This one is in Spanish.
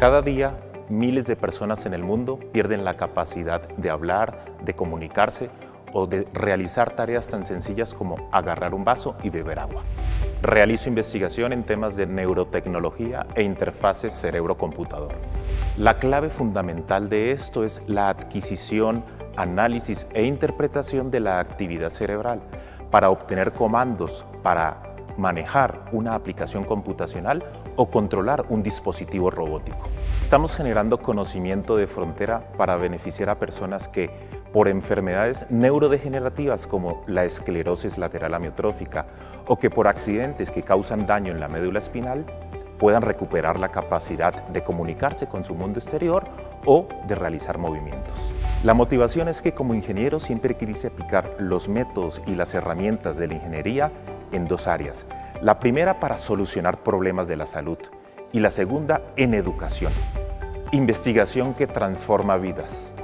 Cada día, miles de personas en el mundo pierden la capacidad de hablar, de comunicarse o de realizar tareas tan sencillas como agarrar un vaso y beber agua. Realizo investigación en temas de neurotecnología e interfaces cerebro-computador. La clave fundamental de esto es la adquisición, análisis e interpretación de la actividad cerebral para obtener comandos para manejar una aplicación computacional o controlar un dispositivo robótico. Estamos generando conocimiento de frontera para beneficiar a personas que por enfermedades neurodegenerativas como la esclerosis lateral amiotrófica o que por accidentes que causan daño en la médula espinal puedan recuperar la capacidad de comunicarse con su mundo exterior o de realizar movimientos. La motivación es que como ingeniero siempre quise aplicar los métodos y las herramientas de la ingeniería en dos áreas. La primera para solucionar problemas de la salud y la segunda en educación. Investigación que transforma vidas.